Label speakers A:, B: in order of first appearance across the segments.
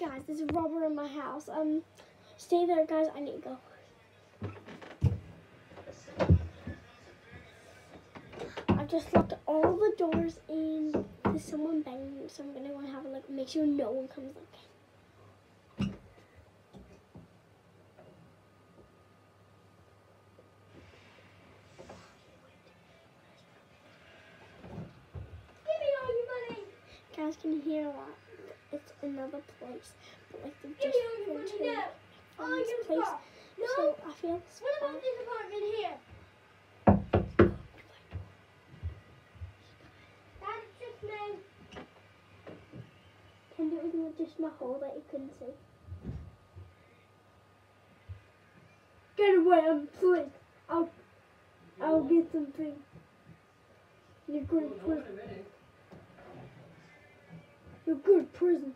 A: Guys, there's a robber in my house. Um, stay there, guys. I need to go. I've just locked all the doors and there's someone banging, so I'm gonna go and have a look. Make sure no one comes looking.
B: Give me all your money.
A: Guys can hear a lot. It's another place, but like they've just
B: me all your money
A: rented
B: now. All
A: from this
B: your
A: place.
B: No.
A: So I feel it's
B: What about this apartment here? That's just me.
A: And it was just my hole that you couldn't see. Get away, I'm free. I'll, I'll get something. You're good at prison. You're good at prison.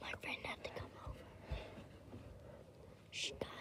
A: My friend had to come over. Shh, guys.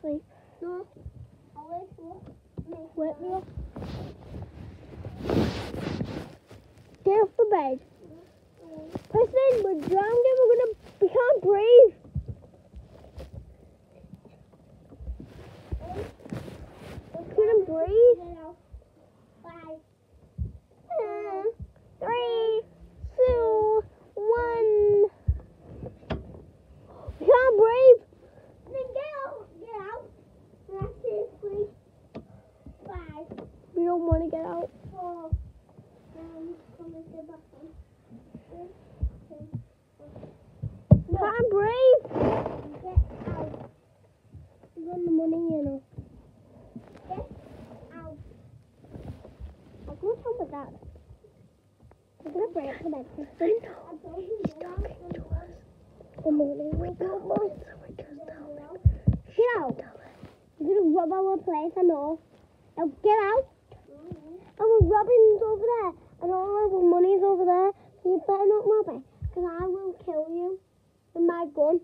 A: Sleep.
B: No. Me.
A: Get off the bed. Listen, we're drowning. We're gonna. We can't breathe. We couldn't breathe.
B: Bye.
A: Uh, Three, two, one. We can't breathe.
B: Then get out. Get out. That's it, please. Bye.
A: We don't want to get out.
B: And on.
A: Can't breathe.
B: Get out.
A: We got the money, you know.
B: Get out.
A: I'll go tell my dad. I'm gonna break the
B: you get out.
A: to us. The morning we got tell. Get out. You're gonna rob our place, I know. Now get out. And we're robbing over there. And all our money's over there. So you better not rob it. Because I will kill you with my gun.